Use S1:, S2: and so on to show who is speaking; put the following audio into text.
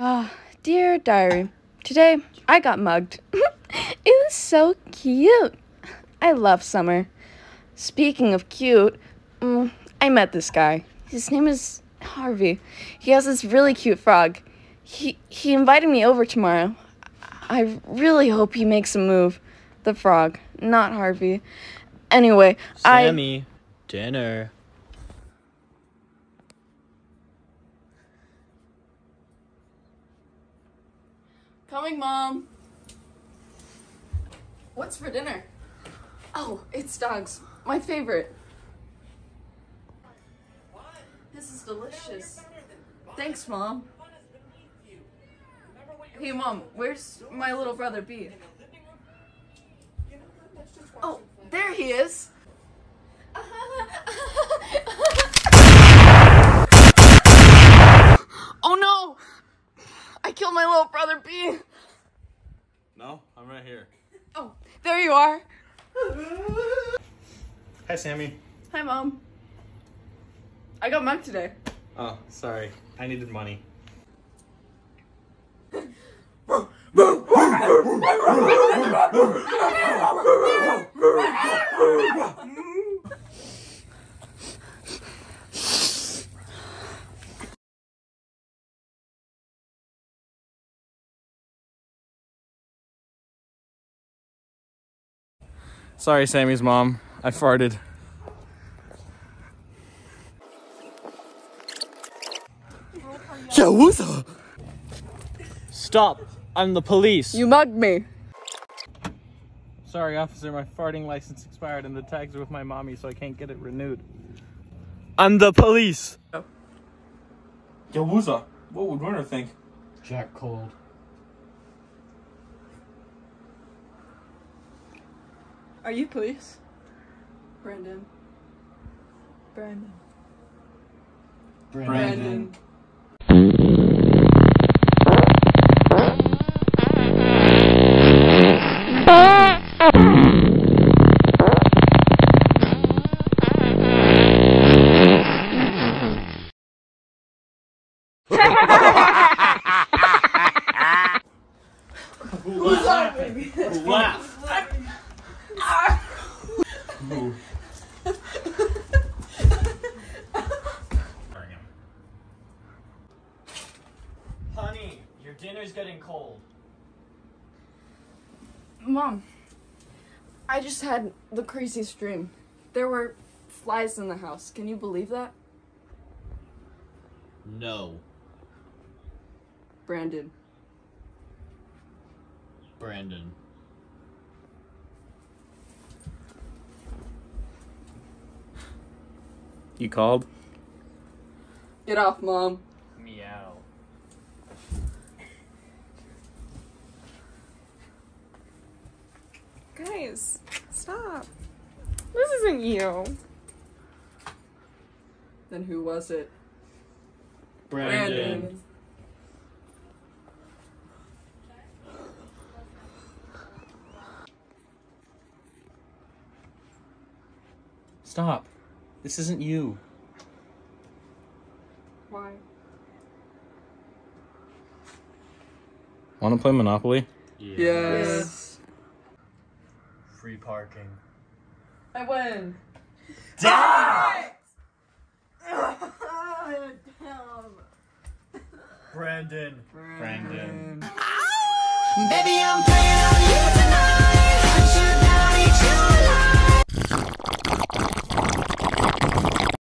S1: Ah, dear diary. Today I got mugged. it was so cute. I love summer. Speaking of cute, mm, I met this guy. His name is Harvey. He has this really cute frog. He he invited me over tomorrow. I really hope he makes a move. The frog, not Harvey. Anyway, I
S2: Sammy, dinner.
S1: Coming, Mom. What's for dinner? Oh, it's dogs. My favorite. This is delicious. Thanks, Mom. Hey, Mom, where's my little brother B? Oh, there he is. oh no! I killed my little brother B.
S2: No, I'm right here.
S1: Oh, there you are.
S2: Hi, Sammy.
S1: Hi, Mom. I got mugged today.
S2: Oh, sorry. I needed money. Sorry, Sammy's mom. I farted. Yowza! Stop! I'm the police.
S1: You mugged me.
S2: Sorry, officer. My farting license expired, and the tags are with my mommy, so I can't get it renewed. I'm the police. Yowza! What would Werner think?
S3: Jack Cold.
S1: Are you police? Brandon. Brandon.
S3: Brandon.
S2: Laugh. Honey, your dinner's getting cold.
S1: Mom, I just had the craziest dream. There were flies in the house. Can you believe that?
S2: No,
S1: Brandon.
S2: Brandon. You called?
S1: Get off, Mom.
S2: Meow.
S4: Guys, stop. This isn't you.
S1: Then who was it?
S2: Brandon. Stop. This isn't you.
S1: Why?
S2: Want to play Monopoly?
S1: Yes.
S2: Free parking.
S1: I win. Damn.
S2: Brandon. Brandon.
S5: Baby, I'm playing on you